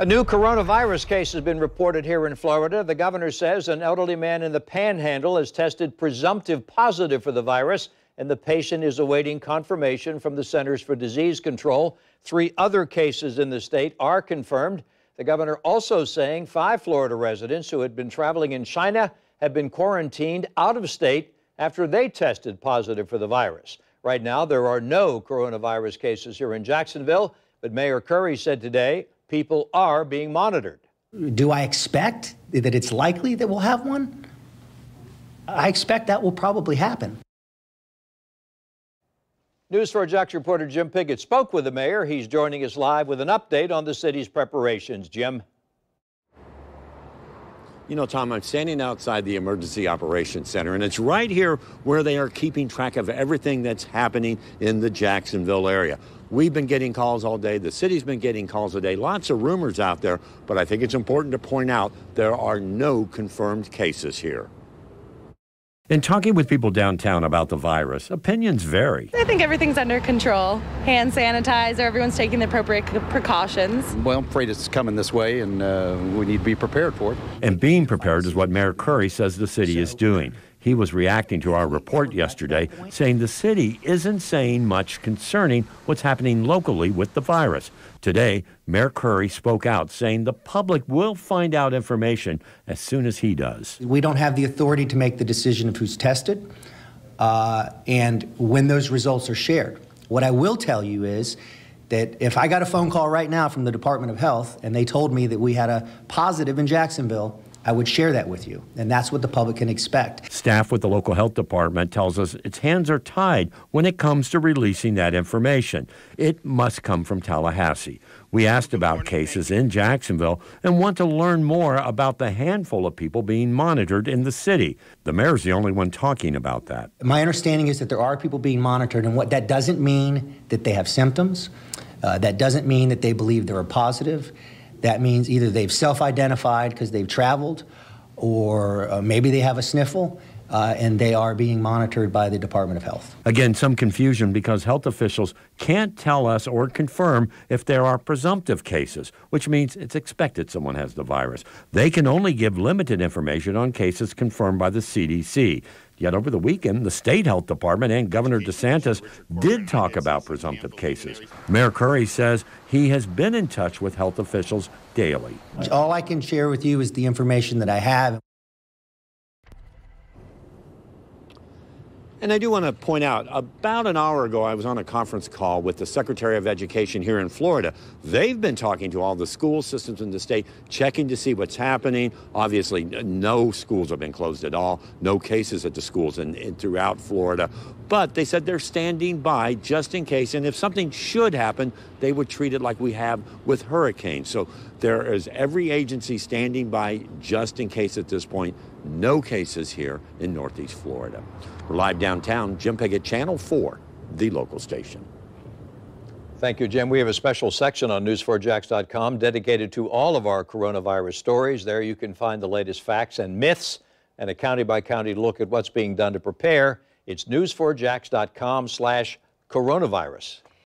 A new coronavirus case has been reported here in Florida. The governor says an elderly man in the panhandle has tested presumptive positive for the virus, and the patient is awaiting confirmation from the Centers for Disease Control. Three other cases in the state are confirmed. The governor also saying five Florida residents who had been traveling in China have been quarantined out of state after they tested positive for the virus. Right now, there are no coronavirus cases here in Jacksonville, but Mayor Curry said today people are being monitored. Do I expect that it's likely that we'll have one? I expect that will probably happen. News 4 Jax reporter Jim Piggott spoke with the mayor. He's joining us live with an update on the city's preparations. Jim. You know, Tom, I'm standing outside the Emergency Operations Center, and it's right here where they are keeping track of everything that's happening in the Jacksonville area. We've been getting calls all day. The city's been getting calls a day. Lots of rumors out there, but I think it's important to point out there are no confirmed cases here. In talking with people downtown about the virus, opinions vary. I think everything's under control. Hand sanitizer, everyone's taking the appropriate precautions. Well, I'm afraid it's coming this way, and uh, we need to be prepared for it. And being prepared is what Mayor Curry says the city is doing. He was reacting to our report yesterday, saying the city isn't saying much concerning what's happening locally with the virus. Today, Mayor Curry spoke out, saying the public will find out information as soon as he does. We don't have the authority to make the decision of who's tested uh, and when those results are shared. What I will tell you is that if I got a phone call right now from the Department of Health and they told me that we had a positive in Jacksonville, I would share that with you. And that's what the public can expect. Staff with the local health department tells us its hands are tied when it comes to releasing that information. It must come from Tallahassee. We asked about cases in Jacksonville and want to learn more about the handful of people being monitored in the city. The mayor's the only one talking about that. My understanding is that there are people being monitored, and what that doesn't mean that they have symptoms. Uh, that doesn't mean that they believe they're positive. That means either they've self identified because they've traveled, or uh, maybe they have a sniffle. Uh, and they are being monitored by the Department of Health. Again, some confusion because health officials can't tell us or confirm if there are presumptive cases, which means it's expected someone has the virus. They can only give limited information on cases confirmed by the CDC. Yet over the weekend, the state health department and Governor DeSantis did talk about presumptive cases. Mayor Curry says he has been in touch with health officials daily. All I can share with you is the information that I have. And I do want to point out, about an hour ago, I was on a conference call with the Secretary of Education here in Florida. They've been talking to all the school systems in the state, checking to see what's happening. Obviously, no schools have been closed at all, no cases at the schools in, in, throughout Florida. But they said they're standing by just in case. And if something should happen, they would treat it like we have with hurricanes. So there is every agency standing by just in case at this point. No cases here in Northeast Florida. We're live downtown, Jim Piggott, Channel 4, the local station. Thank you, Jim. We have a special section on news4jax.com dedicated to all of our coronavirus stories. There you can find the latest facts and myths and a county by county look at what's being done to prepare. It's news4jax.com slash coronavirus.